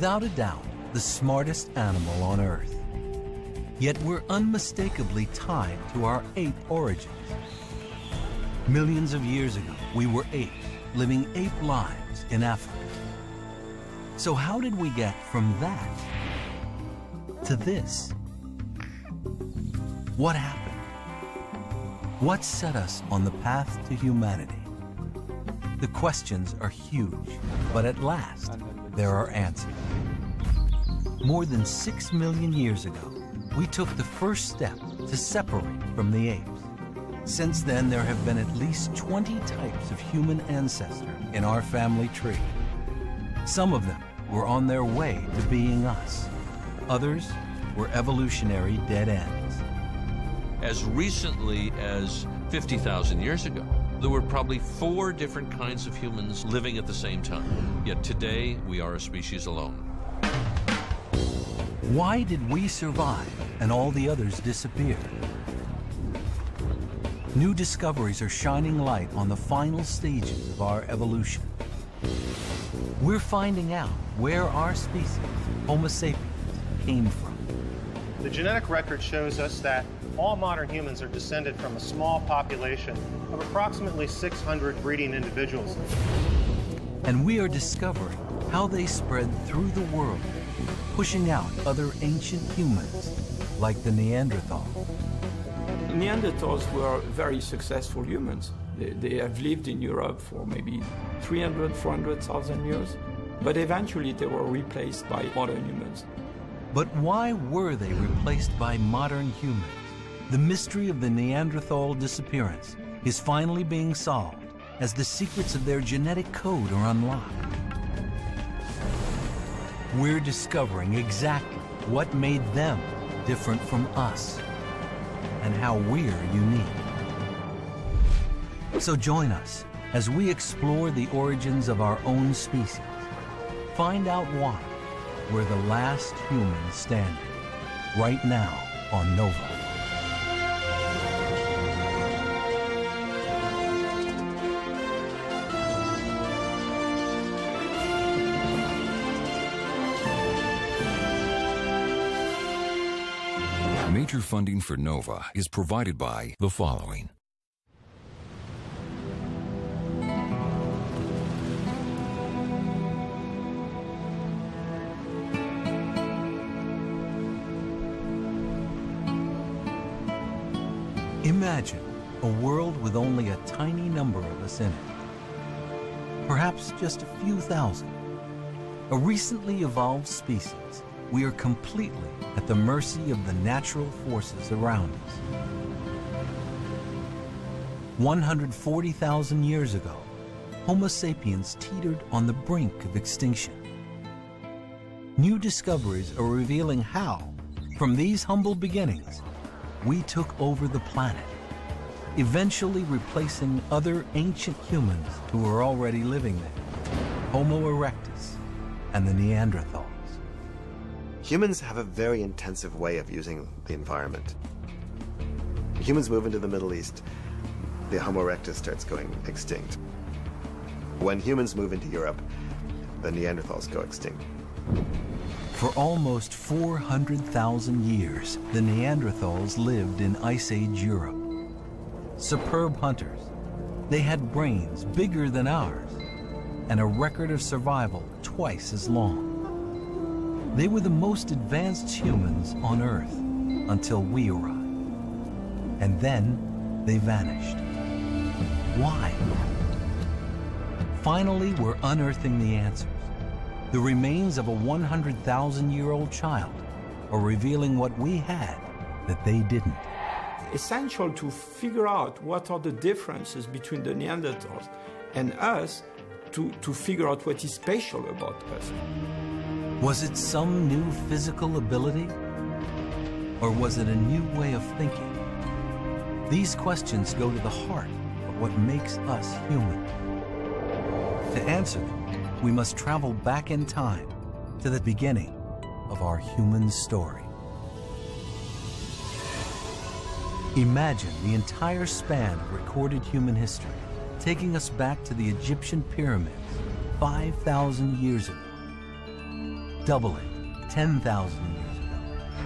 Without a doubt, the smartest animal on Earth. Yet we're unmistakably tied to our ape origins. Millions of years ago, we were apes, living ape lives in Africa. So how did we get from that to this? What happened? What set us on the path to humanity? The questions are huge, but at last, there are answers. More than six million years ago, we took the first step to separate from the apes. Since then, there have been at least 20 types of human ancestor in our family tree. Some of them were on their way to being us. Others were evolutionary dead ends. As recently as 50,000 years ago, there were probably four different kinds of humans living at the same time. Yet today, we are a species alone. Why did we survive and all the others disappear? New discoveries are shining light on the final stages of our evolution. We're finding out where our species, Homo sapiens, came from. The genetic record shows us that all modern humans are descended from a small population of approximately 600 breeding individuals. And we are discovering how they spread through the world, pushing out other ancient humans like the Neanderthal. Neanderthals were very successful humans. They, they have lived in Europe for maybe 300, 400,000 years, but eventually they were replaced by modern humans. But why were they replaced by modern humans? The mystery of the Neanderthal disappearance is finally being solved as the secrets of their genetic code are unlocked. We're discovering exactly what made them different from us and how we're unique. So join us as we explore the origins of our own species. Find out why we're the last humans standing, right now on Nova. Major funding for NOVA is provided by the following. Imagine a world with only a tiny number of us in it. Perhaps just a few thousand. A recently evolved species, we are completely at the mercy of the natural forces around us. 140,000 years ago, Homo sapiens teetered on the brink of extinction. New discoveries are revealing how, from these humble beginnings, we took over the planet, eventually replacing other ancient humans who were already living there, Homo erectus and the Neanderthals. Humans have a very intensive way of using the environment. Humans move into the Middle East, the Homo erectus starts going extinct. When humans move into Europe, the Neanderthals go extinct. For almost 400,000 years, the Neanderthals lived in Ice Age Europe. Superb hunters, they had brains bigger than ours and a record of survival twice as long. They were the most advanced humans on Earth until we arrived. And then they vanished. Why? Finally, we're unearthing the answers. The remains of a 100,000 year old child are revealing what we had that they didn't. Essential to figure out what are the differences between the Neanderthals and us to, to figure out what is special about us. Was it some new physical ability? Or was it a new way of thinking? These questions go to the heart of what makes us human. To answer them, we must travel back in time to the beginning of our human story. Imagine the entire span of recorded human history, taking us back to the Egyptian pyramids 5,000 years ago. Doubling 10,000 years ago,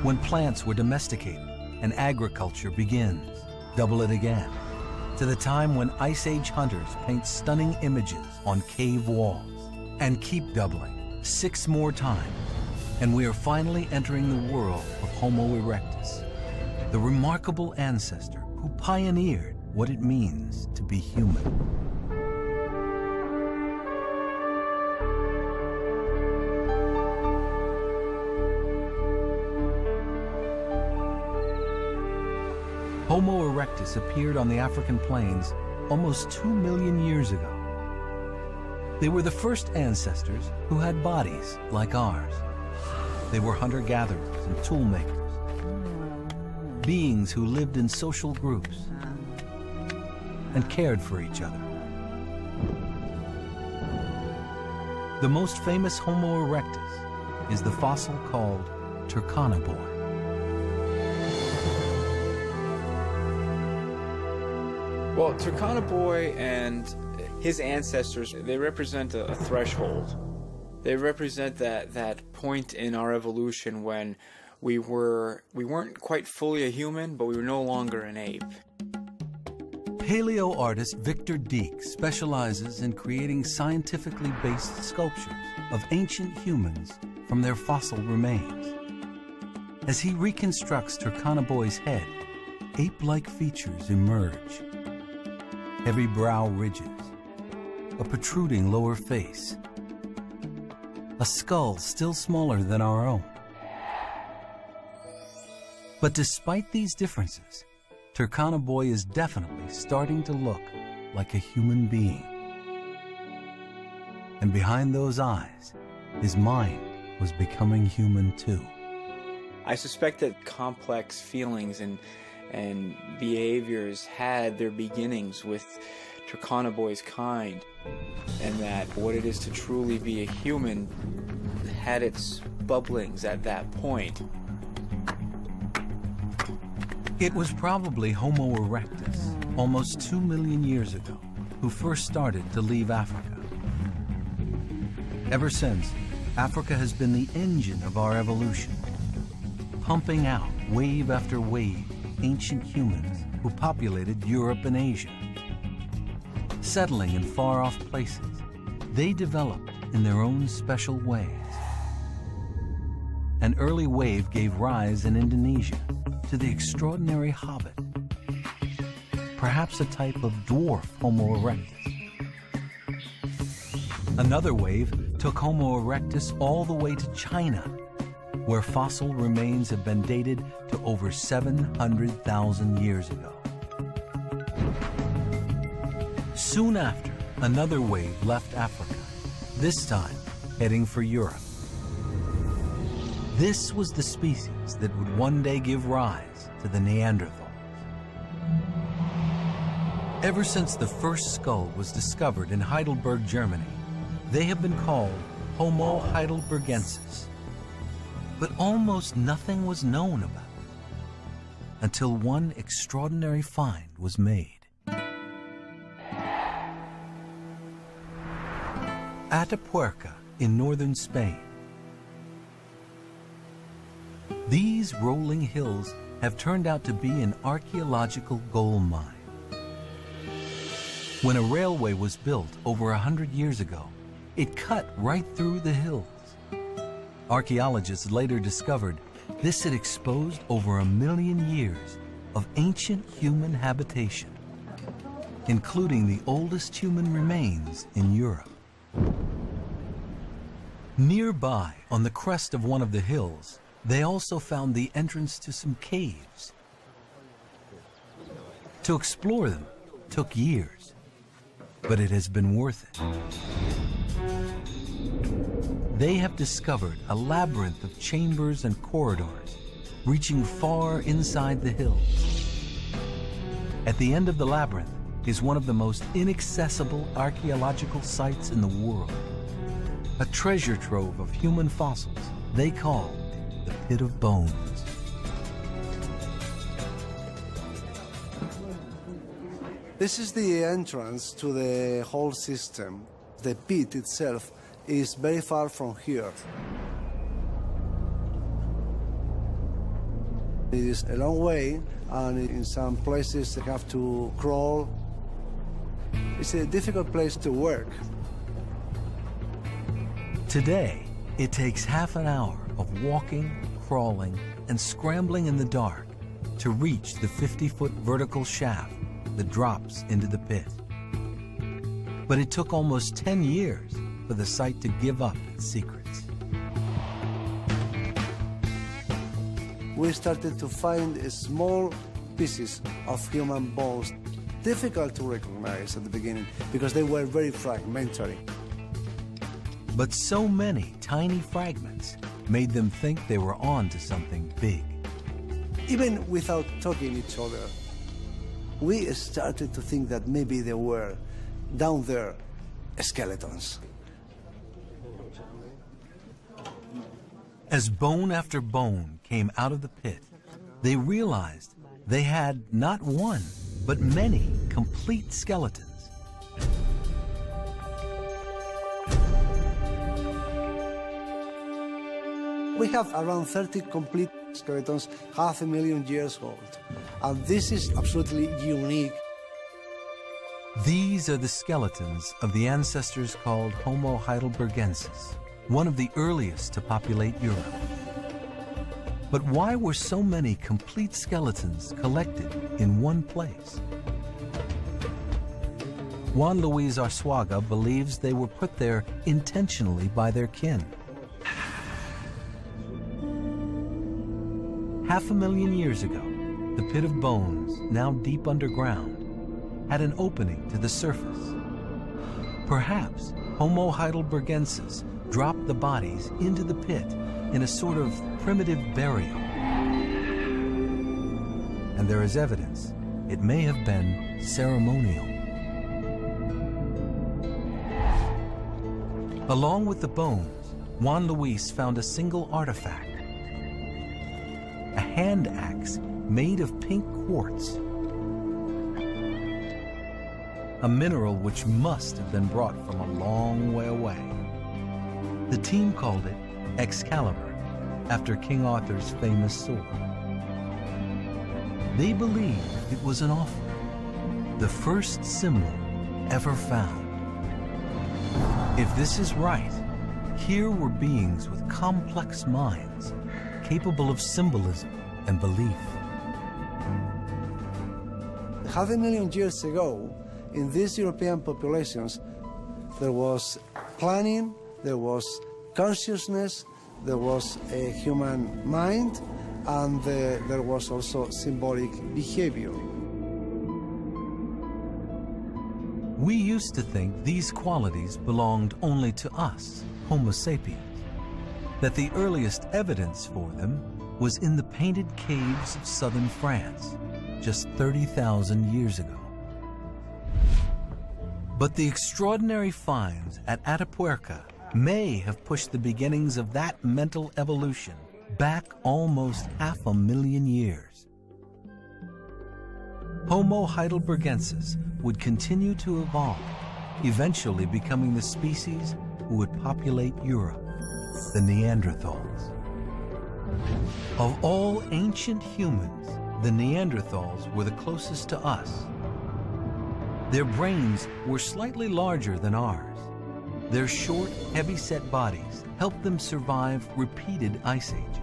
when plants were domesticated and agriculture begins. Double it again, to the time when Ice Age hunters paint stunning images on cave walls. And keep doubling, six more times, and we are finally entering the world of Homo erectus, the remarkable ancestor who pioneered what it means to be human. Homo erectus appeared on the African plains almost two million years ago. They were the first ancestors who had bodies like ours. They were hunter-gatherers and tool makers, beings who lived in social groups and cared for each other. The most famous Homo erectus is the fossil called Turkana Well, Turkana Boy and his ancestors, they represent a, a, threshold. They represent that, that point in our evolution when we were we weren't quite fully a human, but we were no longer an ape. Paleo artist Viktor Deak specializes in creating scientifically based sculptures of ancient humans from their fossil remains. As he reconstructs Turkana Boy's head, ape-like features emerge heavy brow ridges, a protruding lower face, a skull still smaller than our own. But despite these differences, Turkana Boy is definitely starting to look like a human being. And behind those eyes, his mind was becoming human too. I suspect that complex feelings and and behaviors had their beginnings with Turkana Boy's kind, and that what it is to truly be a human had its bubblings at that point. It was probably Homo erectus, almost two million years ago, who first started to leave Africa. Ever since, Africa has been the engine of our evolution, pumping out wave after wave ancient humans who populated Europe and Asia. Settling in far-off places, they developed in their own special ways. An early wave gave rise in Indonesia to the extraordinary hobbit, perhaps a type of dwarf Homo erectus. Another wave took Homo erectus all the way to China where fossil remains have been dated to over 700,000 years ago. Soon after, another wave left Africa, this time heading for Europe. This was the species that would one day give rise to the Neanderthals. Ever since the first skull was discovered in Heidelberg, Germany, they have been called Homo heidelbergensis, but almost nothing was known about it until one extraordinary find was made. Atapuerca in northern Spain. These rolling hills have turned out to be an archaeological gold mine. When a railway was built over a hundred years ago, it cut right through the hills. Archaeologists later discovered this had exposed over a million years of ancient human habitation, including the oldest human remains in Europe. Nearby, on the crest of one of the hills, they also found the entrance to some caves. To explore them took years, but it has been worth it they have discovered a labyrinth of chambers and corridors reaching far inside the hills. At the end of the labyrinth is one of the most inaccessible archaeological sites in the world. A treasure trove of human fossils they call the Pit of Bones. This is the entrance to the whole system. The pit itself is very far from here. It is a long way, and in some places they have to crawl. It's a difficult place to work. Today, it takes half an hour of walking, crawling, and scrambling in the dark to reach the 50-foot vertical shaft that drops into the pit. But it took almost 10 years for the site to give up its secrets. We started to find small pieces of human bones, difficult to recognize at the beginning because they were very fragmentary. But so many tiny fragments made them think they were on to something big. Even without talking each other, we started to think that maybe there were down there skeletons. As bone after bone came out of the pit, they realized they had not one, but many complete skeletons. We have around 30 complete skeletons, half a million years old. And this is absolutely unique. These are the skeletons of the ancestors called Homo heidelbergensis, one of the earliest to populate Europe. But why were so many complete skeletons collected in one place? Juan Luis Arsuaga believes they were put there intentionally by their kin. Half a million years ago, the pit of bones, now deep underground, had an opening to the surface. Perhaps Homo heidelbergensis dropped the bodies into the pit in a sort of primitive burial. And there is evidence it may have been ceremonial. Along with the bones, Juan Luis found a single artifact a hand axe made of pink quartz. A mineral which must have been brought from a long way away. The team called it Excalibur, after King Arthur's famous sword. They believe it was an offering, the first symbol ever found. If this is right, here were beings with complex minds capable of symbolism and belief. Half a million years ago, in these European populations, there was planning, there was consciousness, there was a human mind, and uh, there was also symbolic behavior. We used to think these qualities belonged only to us, Homo sapiens that the earliest evidence for them was in the painted caves of southern France, just 30,000 years ago. But the extraordinary finds at Atapuerca may have pushed the beginnings of that mental evolution back almost half a million years. Homo heidelbergensis would continue to evolve, eventually becoming the species who would populate Europe the Neanderthals. Of all ancient humans, the Neanderthals were the closest to us. Their brains were slightly larger than ours. Their short, heavy-set bodies helped them survive repeated ice ages.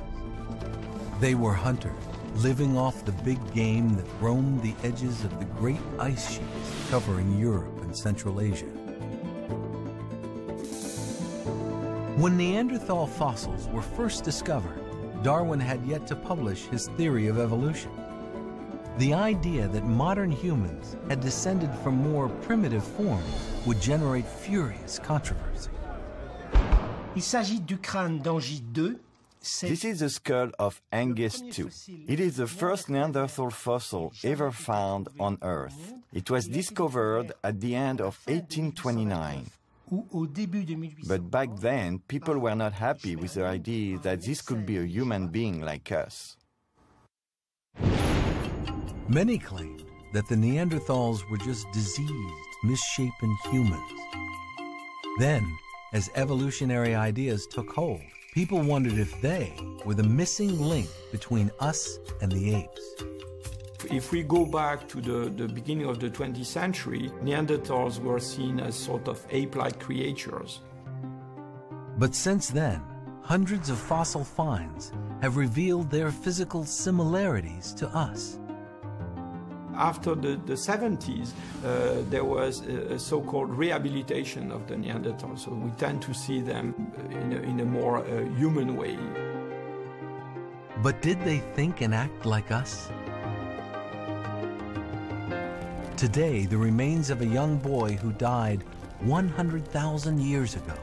They were hunters, living off the big game that roamed the edges of the great ice sheets covering Europe and Central Asia. When Neanderthal fossils were first discovered, Darwin had yet to publish his theory of evolution. The idea that modern humans had descended from more primitive forms would generate furious controversy. Il s'agit du crâne d'Engis II. This is the skull of Engis II. It is the first Neanderthal fossil ever found on Earth. It was discovered at the end of 1829. But back then, people were not happy with the idea that this could be a human being like us. Many claimed that the Neanderthals were just diseased, misshapen humans. Then, as evolutionary ideas took hold, people wondered if they were the missing link between us and the apes. If we go back to the, the beginning of the 20th century, Neanderthals were seen as sort of ape like creatures. But since then, hundreds of fossil finds have revealed their physical similarities to us. After the, the 70s, uh, there was a, a so-called rehabilitation of the Neanderthals, so we tend to see them in a, in a more uh, human way. But did they think and act like us? Today, the remains of a young boy who died 100,000 years ago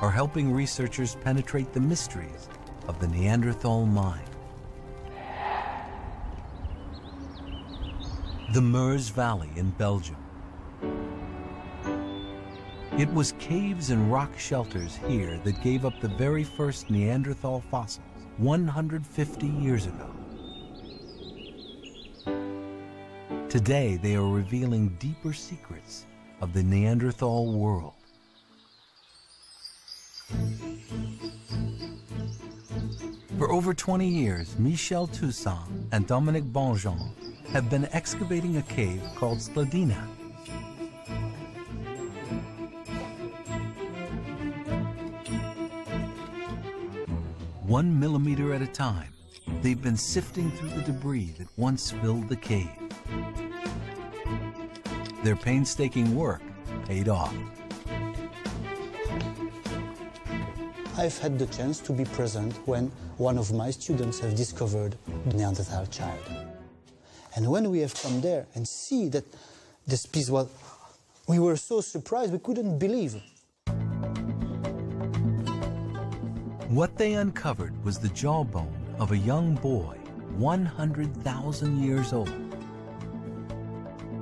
are helping researchers penetrate the mysteries of the Neanderthal mind. The Meuse Valley in Belgium. It was caves and rock shelters here that gave up the very first Neanderthal fossils 150 years ago. Today, they are revealing deeper secrets of the Neanderthal world. For over 20 years, Michel Toussaint and Dominique Bonjean have been excavating a cave called Scladina. One millimeter at a time, they've been sifting through the debris that once filled the cave. Their painstaking work paid off. I've had the chance to be present when one of my students have discovered Neanderthal child. And when we have come there and see that this piece was, we were so surprised, we couldn't believe. What they uncovered was the jawbone of a young boy 100,000 years old.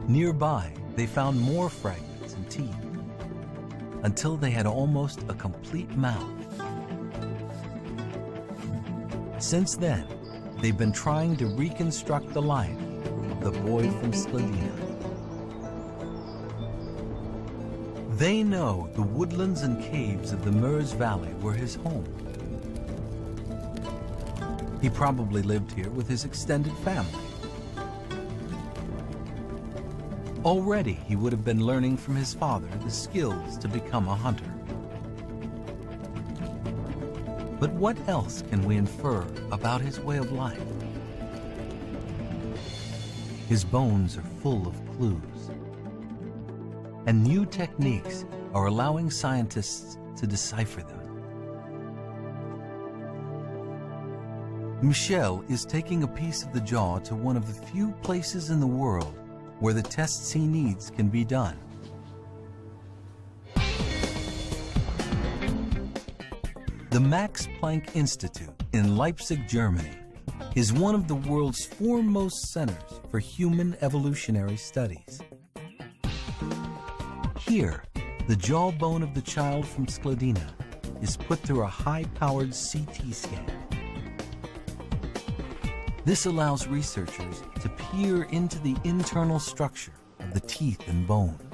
Nearby, they found more fragments and teeth until they had almost a complete mouth. Since then, they've been trying to reconstruct the life the boy from Scladina. They know the woodlands and caves of the Meuse Valley were his home. He probably lived here with his extended family. Already, he would have been learning from his father the skills to become a hunter. But what else can we infer about his way of life? His bones are full of clues. And new techniques are allowing scientists to decipher them. Michel is taking a piece of the jaw to one of the few places in the world where the tests he needs can be done. The Max Planck Institute in Leipzig, Germany is one of the world's foremost centers for human evolutionary studies. Here, the jawbone of the child from Scladina is put through a high-powered CT scan. This allows researchers to peer into the internal structure of the teeth and bone.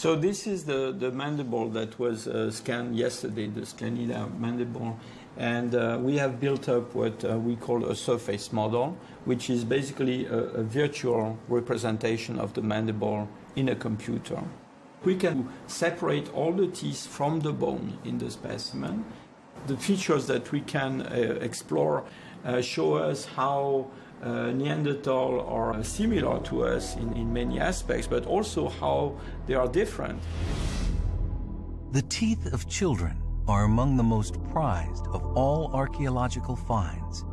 So this is the, the mandible that was uh, scanned yesterday, the Scladina mandible. And uh, we have built up what uh, we call a surface model, which is basically a, a, virtual representation of the mandible in a computer. We can separate all the teeth from the bone in the specimen. The features that we can uh, explore uh, show us how uh, Neanderthal are similar to us in, in many aspects, but also how they are different. The teeth of children are among the most prized of all archaeological finds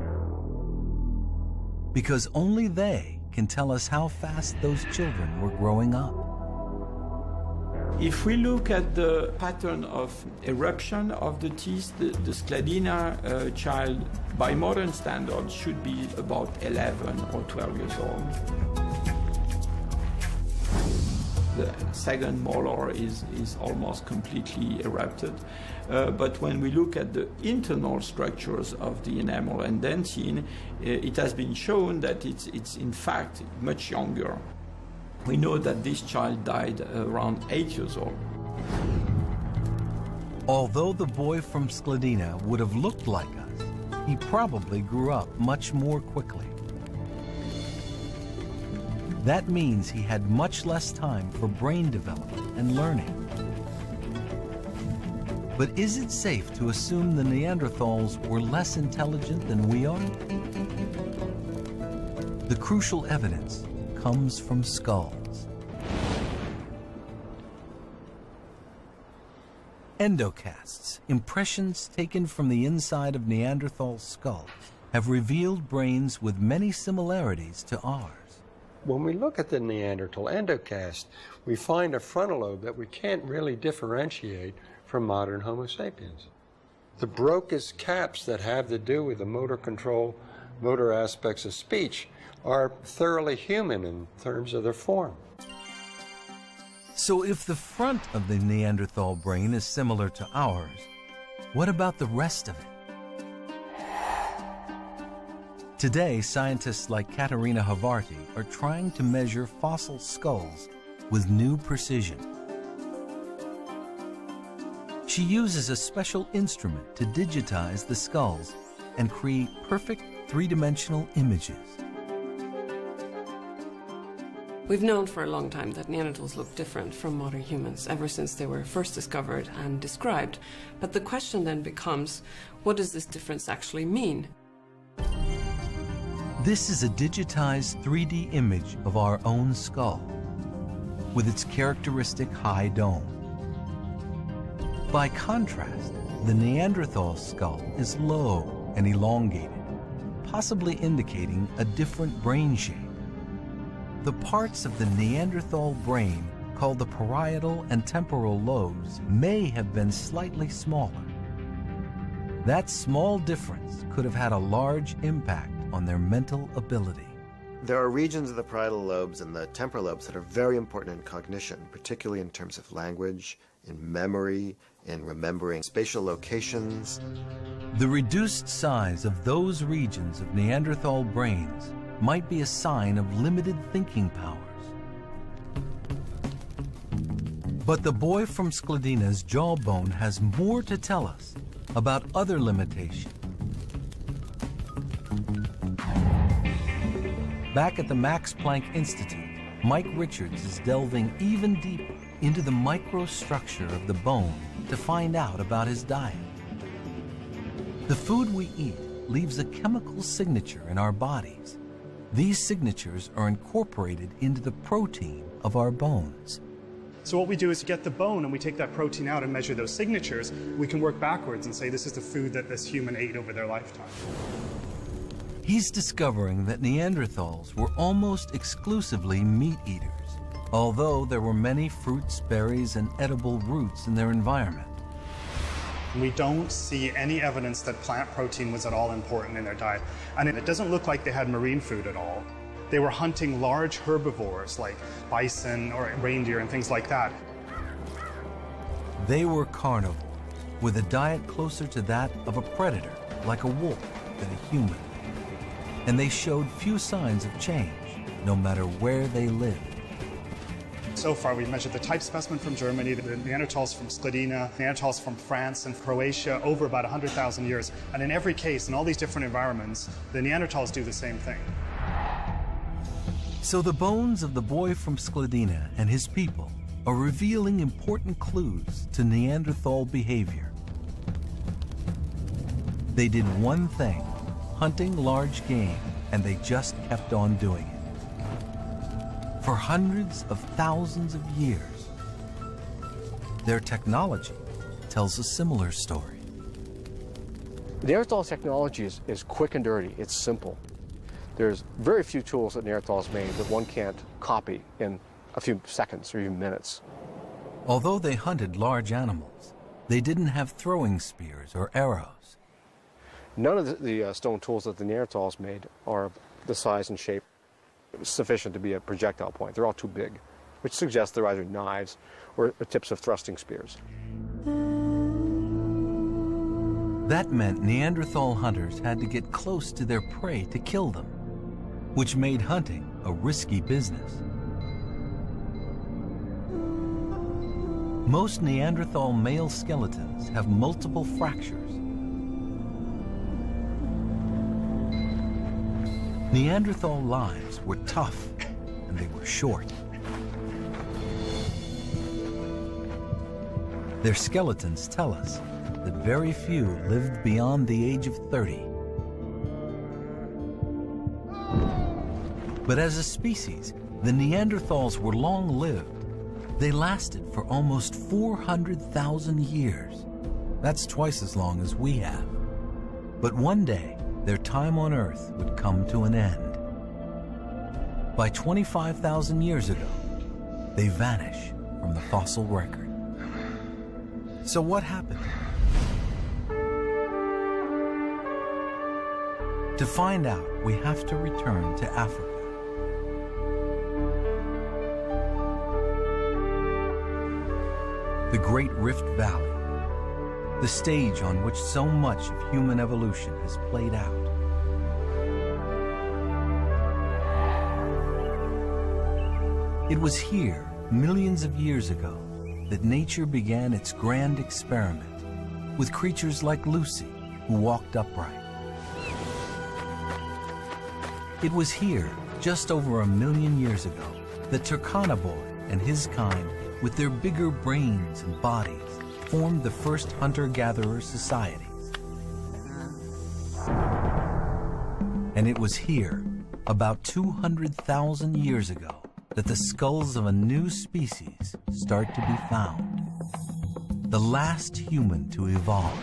because only they can tell us how fast those children were growing up. If we look at the pattern of eruption of the teeth, the, the Scladina uh, child, by modern standards, should be about 11 or 12 years old. The second molar is, is almost completely erupted. Uh, but when we look at the internal structures of the enamel and dentine, uh, it has been shown that it's, it's in fact much younger. We know that this child died around eight years old. Although the boy from Scladina would have looked like us, he probably grew up much more quickly. That means he had much less time for brain development and learning. But is it safe to assume the Neanderthals were less intelligent than we are? The crucial evidence comes from skulls. Endocasts, impressions taken from the inside of Neanderthal skulls, have revealed brains with many similarities to ours. When we look at the Neanderthal endocast, we find a frontal lobe that we can't really differentiate from modern Homo sapiens. The Broca's caps that have to do with the motor control, motor aspects of speech are thoroughly human in terms of their form. So if the front of the Neanderthal brain is similar to ours, what about the rest of it? Today, scientists like Katerina Harvati are trying to measure fossil skulls with new precision. She uses a special instrument to digitize the skulls and create perfect three-dimensional images. We've known for a long time that Neanderthals look different from modern humans ever since they were first discovered and described. But the question then becomes, what does this difference actually mean? This is a digitized 3D image of our own skull with its characteristic high dome. By contrast, the Neanderthal skull is low and elongated, possibly indicating a different brain shape. The parts of the Neanderthal brain, called the parietal and temporal lobes, may have been slightly smaller. That small difference could have had a large impact on their mental ability. There are regions of the parietal lobes and the temporal lobes that are very important in cognition, particularly in terms of language, in memory, in remembering spatial locations. The reduced size of those regions of Neanderthal brains might be a sign of limited thinking powers. But the boy from Scladina's jawbone has more to tell us about other limitations. Back at the Max Planck Institute, Mike Richards is delving even deeper into the microstructure of the bone to find out about his diet. The food we eat leaves a chemical signature in our bodies. These signatures are incorporated into the protein of our bones. So what we do is get the bone and we take that protein out and measure those signatures. We can work backwards and say this is the food that this human ate over their lifetime. He's discovering that Neanderthals were almost exclusively meat eaters, although there were many fruits, berries, and edible roots in their environment. We don't see any evidence that plant protein was at all important in their diet. And it doesn't look like they had marine food at all. They were hunting large herbivores like bison or reindeer and things like that. They were carnivores, with a diet closer to that of a predator, like a wolf, than a human. And they showed few signs of change, no matter where they lived. So far, we've measured the type specimen from Germany, the Neanderthals from Scladina, Neanderthals from France and Croatia over about 100,000 years. And in every case, in all these different environments, the Neanderthals do the same thing. So the bones of the boy from Scladina and his people are revealing important clues to Neanderthal behavior. They did one thing, hunting large game, and they just kept on doing it. For hundreds of thousands of years, their technology tells a similar story. Neanderthal technology is, is quick and dirty. It's simple. There's very few tools that Neanderthals made that one can't copy in a few seconds or even minutes. Although they hunted large animals, they didn't have throwing spears or arrows. None of the, the uh, stone tools that the Neanderthals made are the size and shape sufficient to be a projectile point. They're all too big, which suggests they're either knives or tips of thrusting spears. That meant Neanderthal hunters had to get close to their prey to kill them, which made hunting a risky business. Most Neanderthal male skeletons have multiple fractures. Neanderthal lives were tough and they were short. Their skeletons tell us that very few lived beyond the age of 30. But as a species, the Neanderthals were long-lived. They lasted for almost 400,000 years. That's twice as long as we have. But one day, their time on Earth would come to an end. By 25,000 years ago, they vanish from the fossil record. So what happened? To find out, we have to return to Africa. The Great Rift Valley, the stage on which so much of human evolution has played out. It was here, millions of years ago, that nature began its grand experiment with creatures like Lucy, who walked upright. It was here, just over a million years ago, that Turkana Boy and his kind, with their bigger brains and bodies, formed the first hunter-gatherer societies. And it was here, about 200,000 years ago, that the skulls of a new species start to be found. The last human to evolve,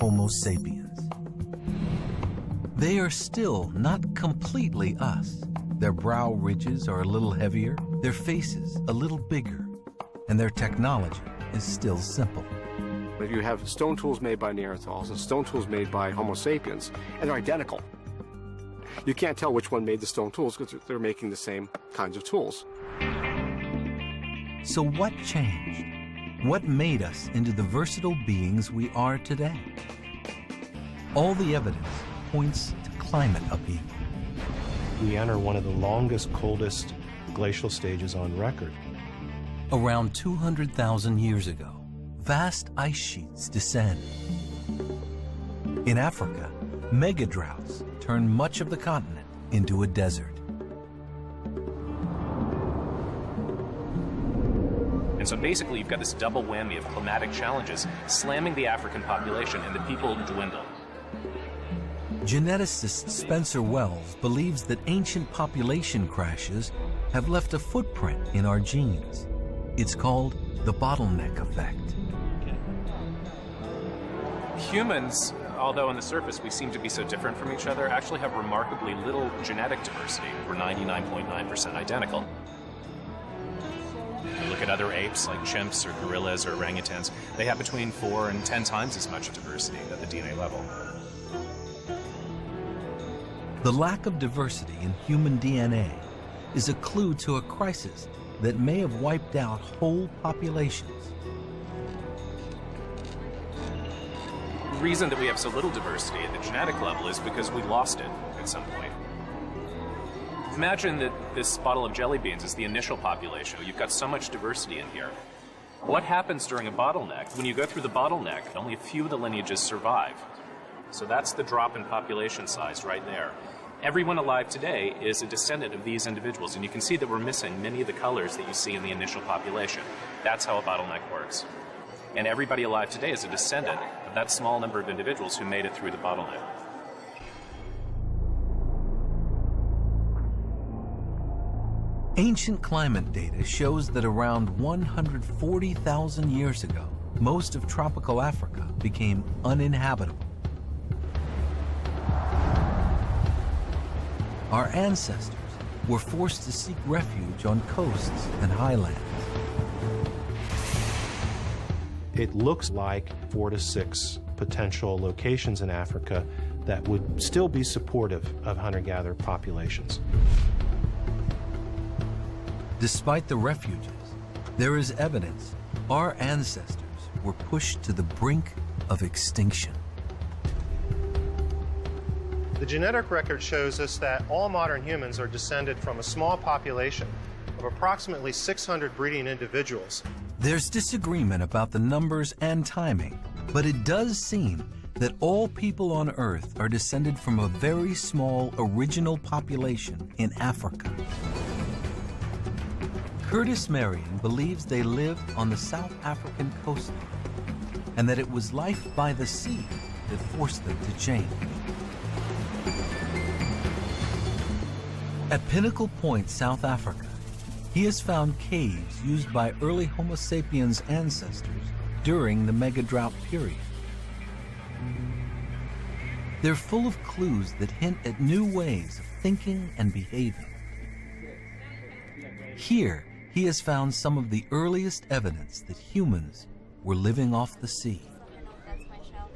Homo sapiens. They are still not completely us. Their brow ridges are a little heavier, their faces a little bigger, and their technology is still simple. If you have stone tools made by Neanderthals and stone tools made by Homo sapiens, and they're identical, you can't tell which one made the stone tools because they're making the same kinds of tools. So what changed? What made us into the versatile beings we are today? All the evidence points to climate upheaval. We enter one of the longest, coldest glacial stages on record. Around 200,000 years ago, vast ice sheets descend. In Africa, mega droughts turn much of the continent into a desert. And so basically, you've got this double whammy of climatic challenges slamming the African population, and the people dwindle. Geneticist Spencer Wells believes that ancient population crashes have left a footprint in our genes. It's called the bottleneck effect. Humans, although on the surface we seem to be so different from each other, actually have remarkably little genetic diversity. We're 99.9% identical. You look at other apes like chimps or gorillas or orangutans, they have between 4 and 10 times as much diversity at the DNA level. The lack of diversity in human DNA is a clue to a crisis that may have wiped out whole populations. Reason that we have so little diversity at the genetic level is because we lost it at some point. Imagine that this bottle of jelly beans is the initial population. You've got so much diversity in here. What happens during a bottleneck? When you go through the bottleneck, only a few of the lineages survive. So that's the drop in population size right there. Everyone alive today is a descendant of these individuals, and you can see that we're missing many of the colors that you see in the initial population. That's how a bottleneck works. And everybody alive today is a descendant of that small number of individuals who made it through the bottleneck. Ancient climate data shows that around 140,000 years ago, most of tropical Africa became uninhabitable. Our ancestors were forced to seek refuge on coasts and highlands. It looks like four to six potential locations in Africa that would still be supportive of hunter-gatherer populations. Despite the refuges, there is evidence our ancestors were pushed to the brink of extinction. The genetic record shows us that all modern humans are descended from a small population of approximately 600 breeding individuals There's disagreement about the numbers and timing, but it does seem that all people on Earth are descended from a very small original population in Africa. Curtis Marean believes they lived on the South African coastline and that it was life by the sea that forced them to change. At Pinnacle Point, South Africa, he has found caves used by early Homo sapiens ancestors during the mega drought period. They're full of clues that hint at new ways of thinking and behaving. Here, he has found some of the earliest evidence that humans were living off the sea.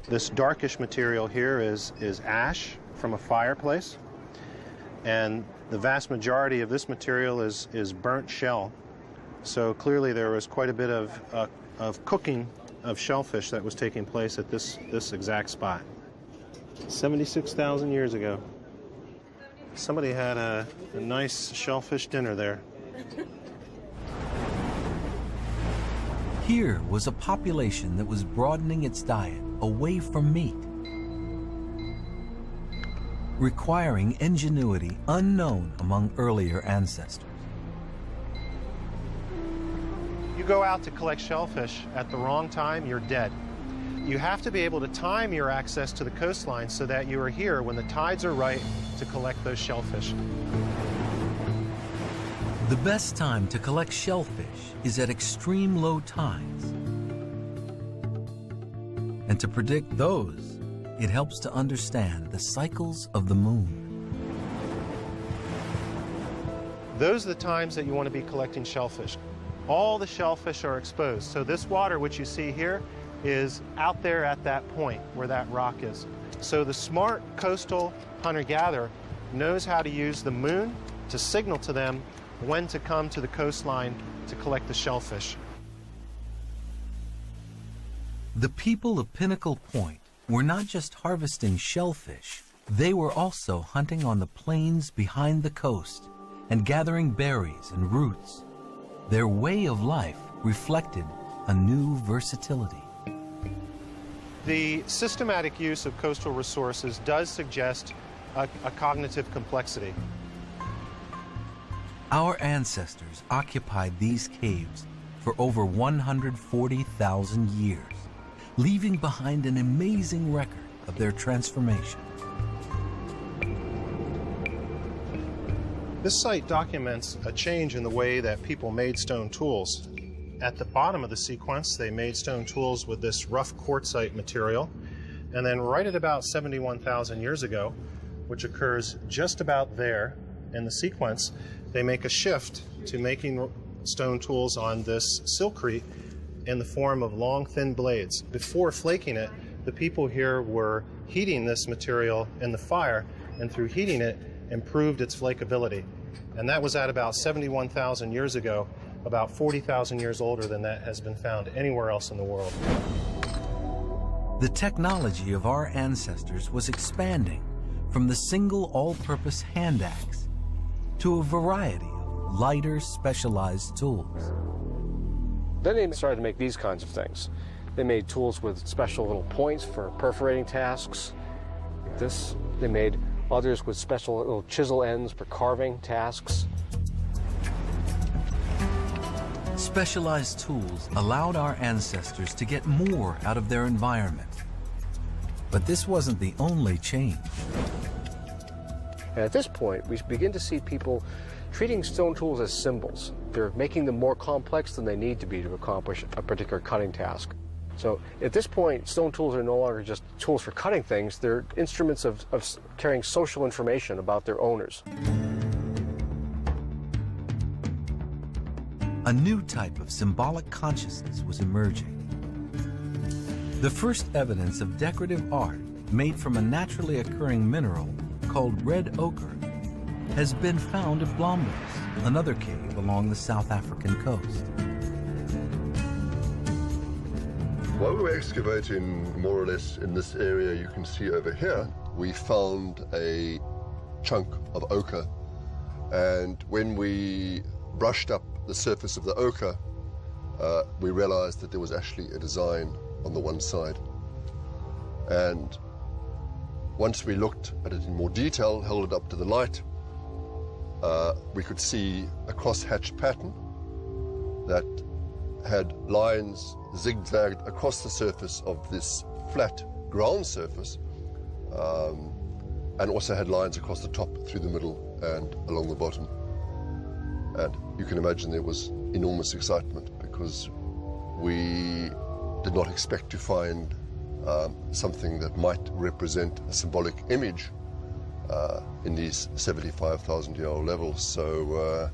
This darkish material here is, is ash from a fireplace, and the vast majority of this material is, is burnt shell. So clearly there was quite a bit of, uh, of cooking of shellfish that was taking place at this, this exact spot. 76,000 years ago. Somebody had a, a nice shellfish dinner there. Here was a population that was broadening its diet away from meat, requiring ingenuity unknown among earlier ancestors. You go out to collect shellfish at the wrong time, you're dead. You have to be able to time your access to the coastline so that you are here when the tides are right to collect those shellfish. The best time to collect shellfish is at extreme low tides. And to predict those, it helps to understand the cycles of the moon. Those are the times that you want to be collecting shellfish. All the shellfish are exposed. So this water, which you see here, is out there at that point where that rock is. So the smart coastal hunter-gatherer knows how to use the moon to signal to them when to come to the coastline to collect the shellfish. The people of Pinnacle Point were not just harvesting shellfish, they were also hunting on the plains behind the coast and gathering berries and roots. Their way of life reflected a new versatility. The systematic use of coastal resources does suggest a, a cognitive complexity. Our ancestors occupied these caves for over 140,000 years, leaving behind an amazing record of their transformation. This site documents a change in the way that people made stone tools. At the bottom of the sequence, they made stone tools with this rough quartzite material. And then right at about 71,000 years ago, which occurs just about there in the sequence, they make a shift to making stone tools on this silcrete in the form of long, thin blades. Before flaking it, the people here were heating this material in the fire, and through heating it, improved its flakability. And that was at about 71,000 years ago, about 40,000 years older than that has been found anywhere else in the world. The technology of our ancestors was expanding from the single all-purpose hand axe to a variety of lighter, specialized tools. Then they started to make these kinds of things. They made tools with special little points for perforating tasks. This, they made others with special little chisel ends for carving tasks. Specialized tools allowed our ancestors to get more out of their environment. But this wasn't the only change. And at this point, we begin to see people treating stone tools as symbols. They're making them more complex than they need to be to accomplish a particular cutting task. So at this point, stone tools are no longer just tools for cutting things, they're instruments of, of carrying social information about their owners. A new type of symbolic consciousness was emerging. The first evidence of decorative art made from a naturally occurring mineral called red ochre has been found at Blombos, another cave along the South African coast. While we were excavating more or less in this area you can see over here, we found a chunk of ochre. And when we brushed up the surface of the ochre, uh, we realized that there was actually a design on the one side. And once we looked at it in more detail, held it up to the light, uh, we could see a crosshatch pattern that had lines zigzagged across the surface of this flat ground surface um, and also had lines across the top, through the middle, and along the bottom. And you can imagine there was enormous excitement because we did not expect to find um, something that might represent a symbolic image uh, in these 75,000 year old levels. So uh,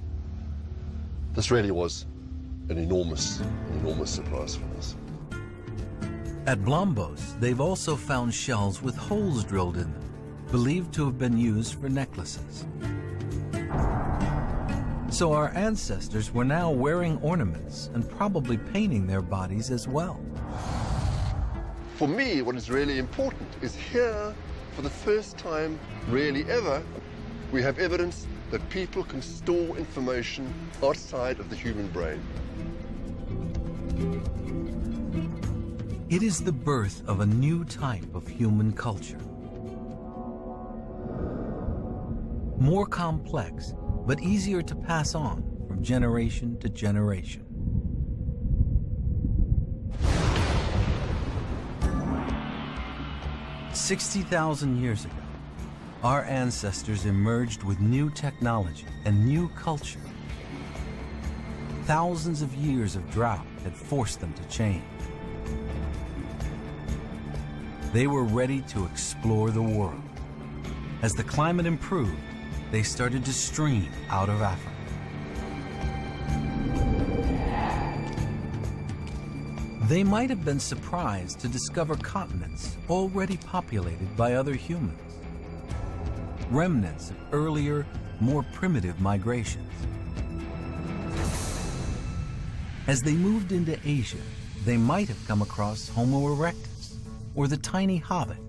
this really was an enormous, an enormous surprise for us. At Blombos, they've also found shells with holes drilled in them, believed to have been used for necklaces. So our ancestors were now wearing ornaments and probably painting their bodies as well. For me, what is really important is here, for the first time, really ever, we have evidence that people can store information outside of the human brain. It is the birth of a new type of human culture. More complex, but easier to pass on from generation to generation. Sixty thousand years ago, our ancestors emerged with new technology and new culture. Thousands of years of drought had forced them to change. They were ready to explore the world. As the climate improved, they started to stream out of Africa. They might have been surprised to discover continents already populated by other humans. Remnants of earlier, more primitive migrations. As they moved into Asia, they might have come across Homo erectus or the tiny hobbit.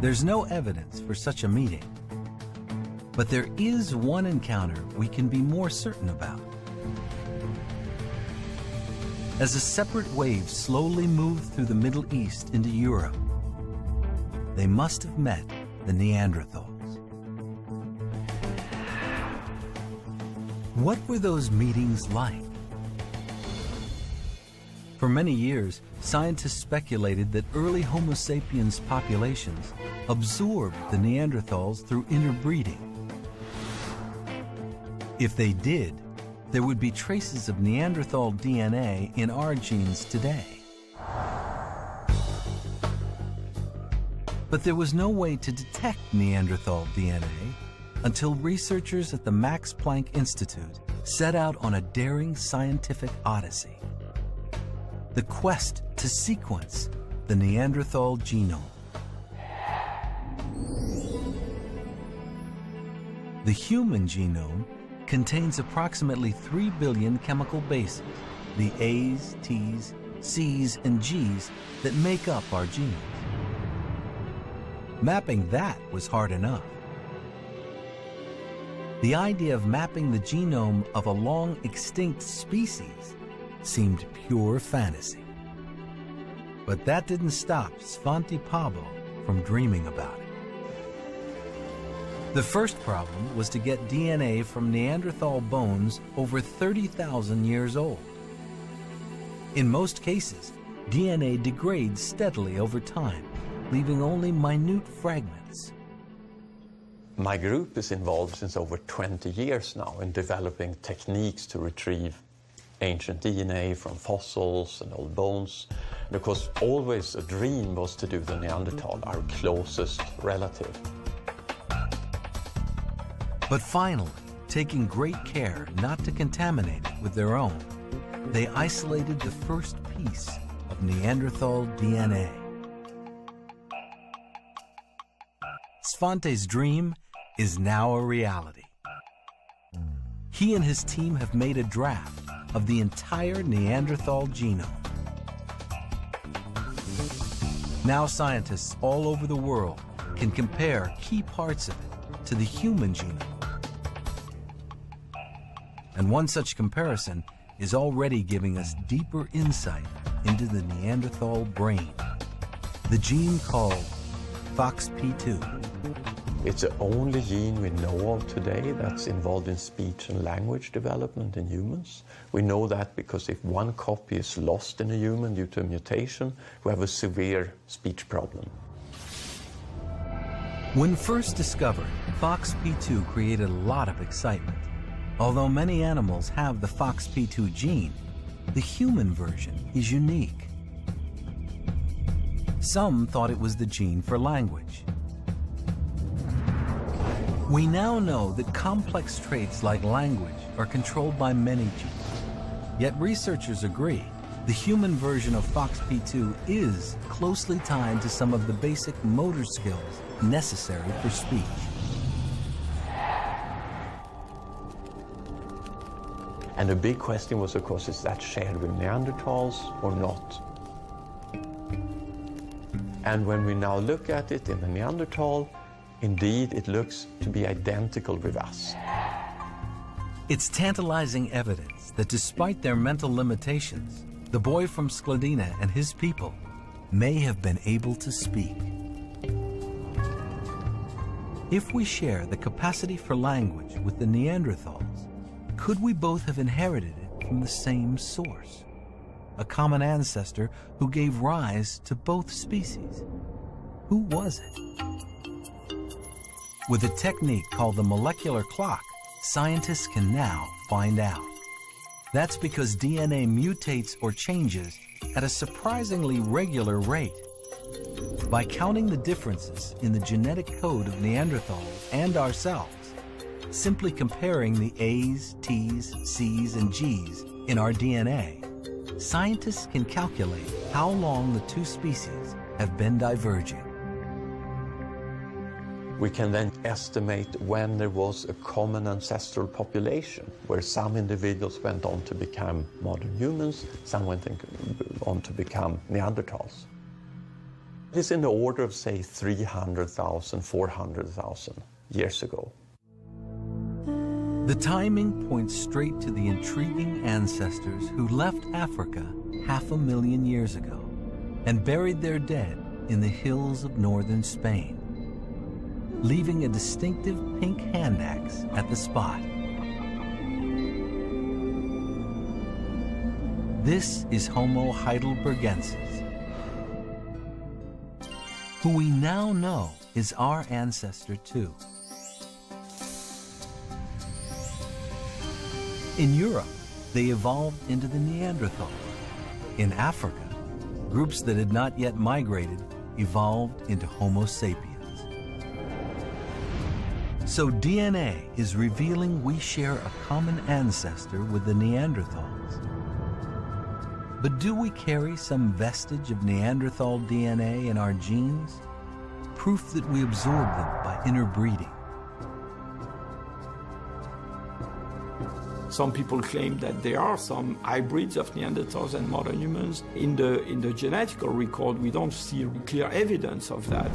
There's no evidence for such a meeting, but there is one encounter we can be more certain about. As a separate wave slowly moved through the Middle East into Europe, they must have met the Neanderthals. What were those meetings like? For many years, scientists speculated that early Homo sapiens populations absorbed the Neanderthals through interbreeding. If they did, there would be traces of Neanderthal DNA in our genes today. But there was no way to detect Neanderthal DNA until researchers at the Max Planck Institute set out on a daring scientific odyssey. The quest to sequence the Neanderthal genome. The human genome contains approximately 3 billion chemical bases, the A's, T's, C's, and G's that make up our genes. Mapping that was hard enough. The idea of mapping the genome of a long extinct species seemed pure fantasy. But that didn't stop Svante Pääbo from dreaming about it. The first problem was to get DNA from Neanderthal bones over 30,000 years old. In most cases, DNA degrades steadily over time, leaving only minute fragments. My group is involved since over 20 years now in developing techniques to retrieve ancient DNA from fossils and old bones. Because always a dream was to do the Neanderthal, our closest relative. But finally, taking great care not to contaminate it with their own, they isolated the first piece of Neanderthal DNA. Svante's dream is now a reality. He and his team have made a draft of the entire Neanderthal genome. Now scientists all over the world can compare key parts of it to the human genome. And one such comparison is already giving us deeper insight into the Neanderthal brain. The gene called FOXP2. It's the only gene we know of today that's involved in speech and language development in humans. We know that because if one copy is lost in a human due to a mutation, we have a severe speech problem. When first discovered, FOXP2 created a lot of excitement. Although many animals have the FOXP2 gene, the human version is unique. Some thought it was the gene for language. We now know that complex traits like language are controlled by many genes. Yet researchers agree the human version of FOXP2 is closely tied to some of the basic motor skills necessary for speech. And the big question was, of course, is that shared with Neanderthals or not? And when we now look at it in the Neanderthal, indeed it looks to be identical with us. It's tantalizing evidence that despite their mental limitations, the boy from Scladina and his people may have been able to speak. If we share the capacity for language with the Neanderthals, could we both have inherited it from the same source? A common ancestor who gave rise to both species. Who was it? With a technique called the molecular clock, scientists can now find out. That's because DNA mutates or changes at a surprisingly regular rate. By counting the differences in the genetic code of Neanderthals and ourselves, simply comparing the A's, T's, C's, and G's in our DNA, scientists can calculate how long the two species have been diverging. We can then estimate when there was a common ancestral population where some individuals went on to become modern humans, some went on to become Neanderthals. It's in the order of, say, 300,000, 400,000 years ago. The timing points straight to the intriguing ancestors who left Africa half a million years ago and buried their dead in the hills of northern Spain leaving a distinctive pink hand axe at the spot. This is Homo heidelbergensis, who we now know is our ancestor too. In Europe, they evolved into the Neanderthal. In Africa, groups that had not yet migrated evolved into Homo sapiens. So DNA is revealing we share a common ancestor with the Neanderthals. But do we carry some vestige of Neanderthal DNA in our genes? Proof that we absorb them by interbreeding. Some people claim that there are some hybrids of Neanderthals and modern humans. In the, in the genetical record, we don't see clear evidence of that.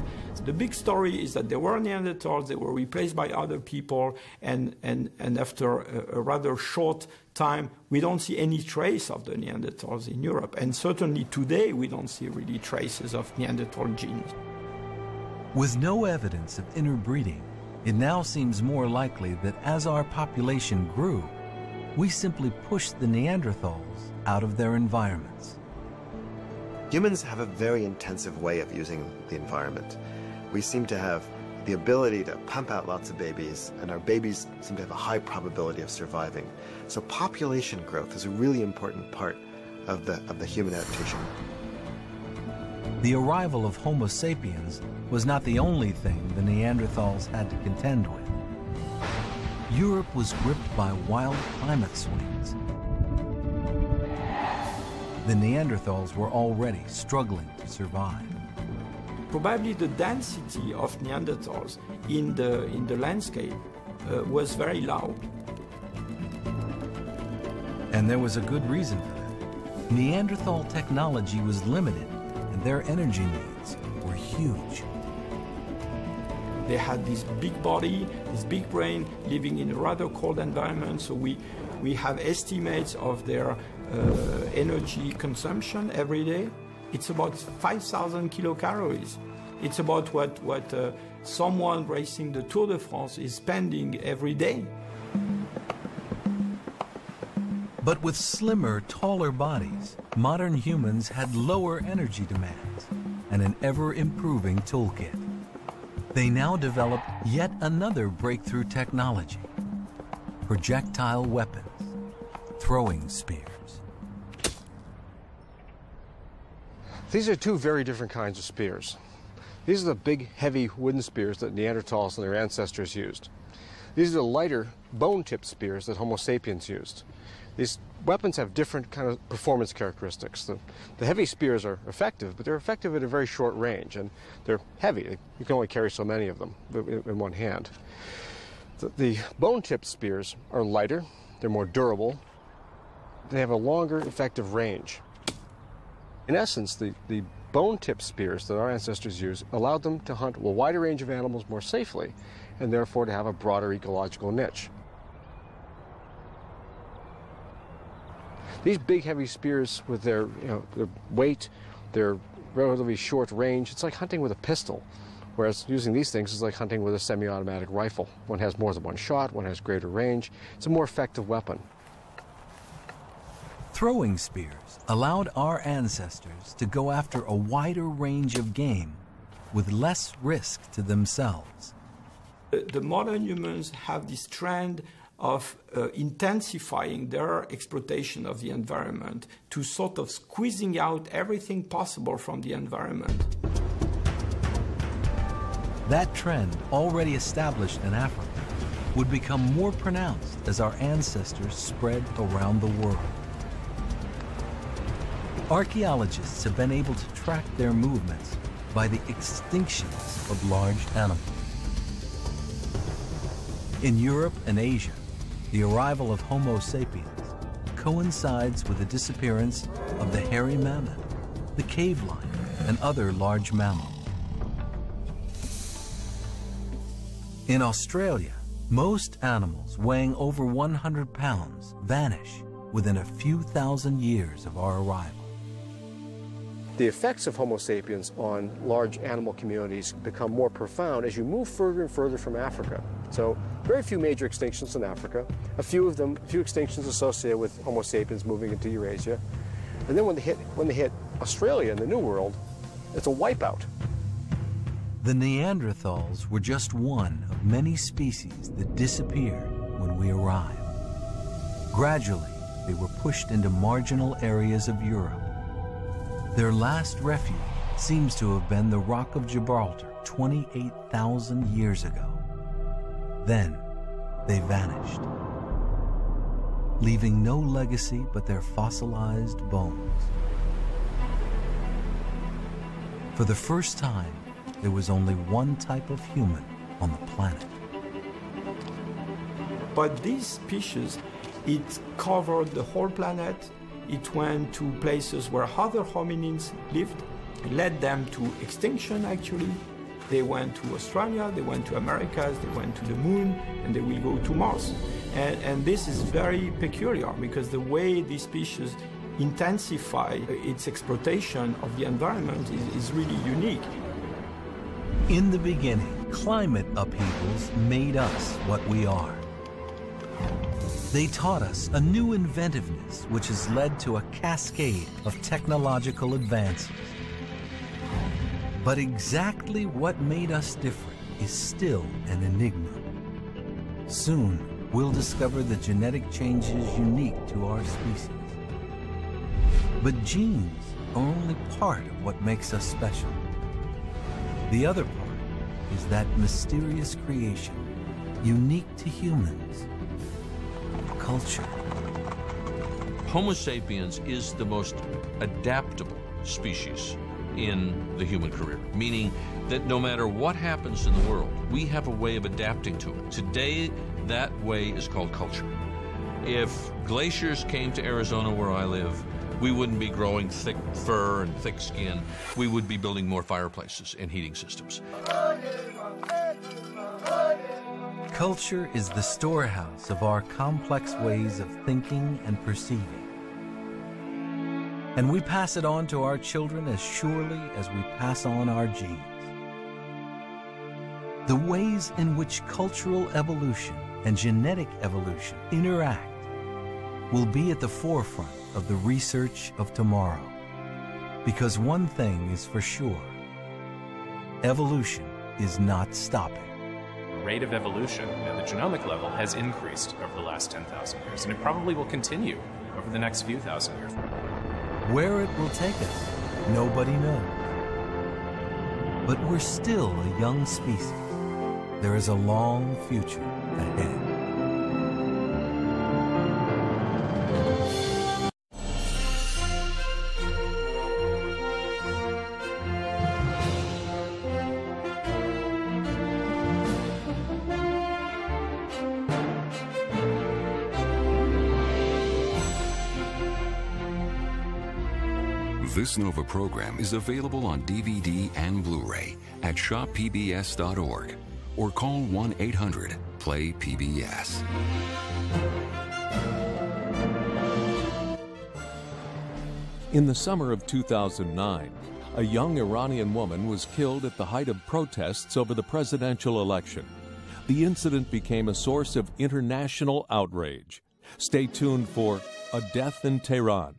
The big story is that there were Neanderthals, they were replaced by other people, and, and, and after a, a rather short time, we don't see any trace of the Neanderthals in Europe. And certainly today, we don't see really traces of Neanderthal genes. With no evidence of interbreeding, it now seems more likely that as our population grew, we simply pushed the Neanderthals out of their environments. Humans have a very intensive way of using the environment. We seem to have the ability to pump out lots of babies, and our babies seem to have a high probability of surviving. So population growth is a really important part of the, of the human adaptation. The arrival of Homo sapiens was not the only thing the Neanderthals had to contend with. Europe was gripped by wild climate swings. The Neanderthals were already struggling to survive. Probably the density of Neanderthals in the, in the landscape uh, was very low. And there was a good reason for that. Neanderthal technology was limited, and their energy needs were huge. They had this big body, this big brain, living in a rather cold environment. So we, We have estimates of their uh, energy consumption every day. It's about 5,000 kilocalories. It's about what, what uh, someone racing the Tour de France is spending every day. But with slimmer, taller bodies, modern humans had lower energy demands and an ever-improving toolkit. They now develop yet another breakthrough technology, projectile weapons, throwing spears. These are two very different kinds of spears. These are the big, heavy wooden spears that Neanderthals and their ancestors used. These are the lighter, bone-tipped spears that Homo sapiens used. These weapons have different kind of performance characteristics. The, the heavy spears are effective, but they're effective at a very short range, and they're heavy. You can only carry so many of them in, one hand. The, the bone-tipped spears are lighter, they're more durable, they have a longer effective range. In essence, the, the bone-tipped spears that our ancestors used allowed them to hunt a wider range of animals more safely, and therefore to have a broader ecological niche. These big, heavy spears with their, you know, their weight, their relatively short range, it's like hunting with a pistol. Whereas using these things is like hunting with a semi-automatic rifle. One has more than one shot, one has greater range. It's a more effective weapon. Throwing spears allowed our ancestors to go after a wider range of game with less risk to themselves. The modern humans have this trend of uh, intensifying their exploitation of the environment to sort of squeezing out everything possible from the environment. That trend, already established in Africa, would become more pronounced as our ancestors spread around the world. Archaeologists have been able to track their movements by the extinctions of large animals. In Europe and Asia, the arrival of Homo sapiens coincides with the disappearance of the hairy mammoth, the cave lion, and other large mammals. In Australia, most animals weighing over 100 pounds vanish within a few thousand years of our arrival. The effects of Homo sapiens on large animal communities become more profound as you move further and further from Africa. So very few major extinctions in Africa, a few of them, a few extinctions associated with Homo sapiens moving into Eurasia. And then when they hit, when they hit Australia and the New World, it's a wipeout. The Neanderthals were just one of many species that disappeared when we arrived. Gradually, they were pushed into marginal areas of Europe. Their last refuge seems to have been the Rock of Gibraltar 28,000 years ago. Then, they vanished, leaving no legacy but their fossilized bones. For the first time, there was only one type of human on the planet. But this species, it covered the whole planet. It went to places where other hominins lived, led them to extinction actually. They went to Australia, they went to Americas, they went to the moon, and they will go to Mars. And, and this is very peculiar because the way this species intensify its exploitation of the environment is, is really unique. In the beginning, climate upheavals made us what we are. They taught us a new inventiveness which has led to a cascade of technological advances. But exactly what made us different is still an enigma. Soon, we'll discover the genetic changes unique to our species. But genes are only part of what makes us special. The other part is that mysterious creation, unique to humans, culture. Homo sapiens is the most adaptable species in the human career, meaning that no matter what happens in the world, we have a way of adapting to it. Today, that way is called culture. If glaciers came to Arizona where I live, we wouldn't be growing thick fur and thick skin. We would be building more fireplaces and heating systems. Culture is the storehouse of our complex ways of thinking and perceiving. And we pass it on to our children as surely as we pass on our genes. The ways in which cultural evolution and genetic evolution interact will be at the forefront of the research of tomorrow. Because one thing is for sure evolution is not stopping. The rate of evolution at the genomic level has increased over the last 10,000 years, and it probably will continue over the next few thousand years. Where it will take us, nobody knows. But we're still a young species. There is a long future ahead. Nova program is available on DVD and Blu-ray at shoppbs.org or call 1-800-PLAY-PBS. In the summer of 2009, a young Iranian woman was killed at the height of protests over the presidential election. The incident became a source of international outrage. Stay tuned for A Death in Tehran